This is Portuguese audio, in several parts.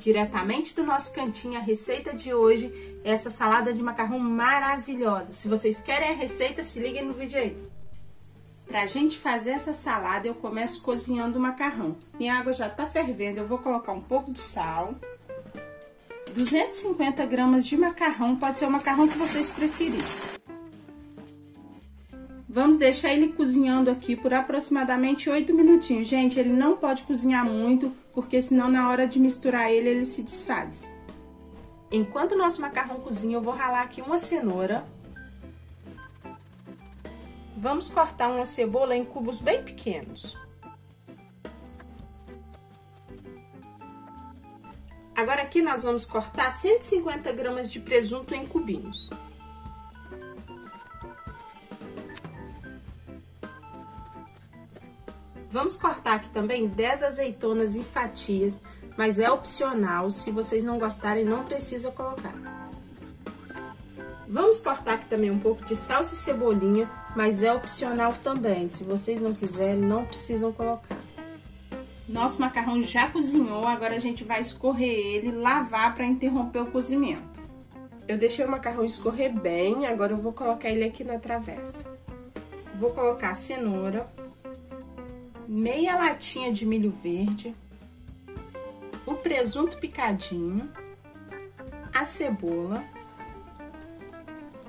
diretamente do nosso cantinho, a receita de hoje é essa salada de macarrão maravilhosa. Se vocês querem a receita, se liguem no vídeo aí. Pra gente fazer essa salada, eu começo cozinhando o macarrão. Minha água já tá fervendo, eu vou colocar um pouco de sal. 250 gramas de macarrão, pode ser o macarrão que vocês preferirem. Vamos deixar ele cozinhando aqui por aproximadamente 8 minutinhos. Gente, ele não pode cozinhar muito, porque senão na hora de misturar ele, ele se desfaz. Enquanto o nosso macarrão cozinha, eu vou ralar aqui uma cenoura. Vamos cortar uma cebola em cubos bem pequenos. Agora aqui nós vamos cortar 150 gramas de presunto em cubinhos. Vamos cortar aqui também 10 azeitonas em fatias, mas é opcional, se vocês não gostarem, não precisa colocar. Vamos cortar aqui também um pouco de salsa e cebolinha, mas é opcional também, se vocês não quiserem, não precisam colocar. Nosso macarrão já cozinhou, agora a gente vai escorrer ele, lavar para interromper o cozimento. Eu deixei o macarrão escorrer bem, agora eu vou colocar ele aqui na travessa. Vou colocar cenoura, meia latinha de milho verde, o presunto picadinho, a cebola,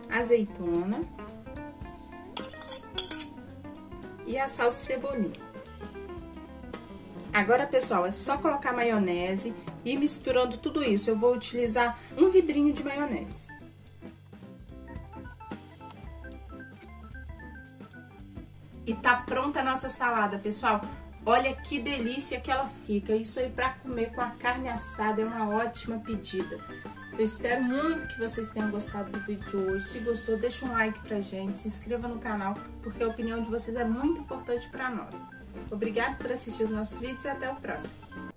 azeitona e a salsa cebolinha. Agora, pessoal, é só colocar maionese e misturando tudo isso. Eu vou utilizar um vidrinho de maionese. E tá pronta a nossa salada, pessoal. Olha que delícia que ela fica. Isso aí para comer com a carne assada é uma ótima pedida. Eu espero muito que vocês tenham gostado do vídeo de hoje. Se gostou, deixa um like pra gente, se inscreva no canal, porque a opinião de vocês é muito importante para nós. Obrigada por assistir os nossos vídeos e até o próximo.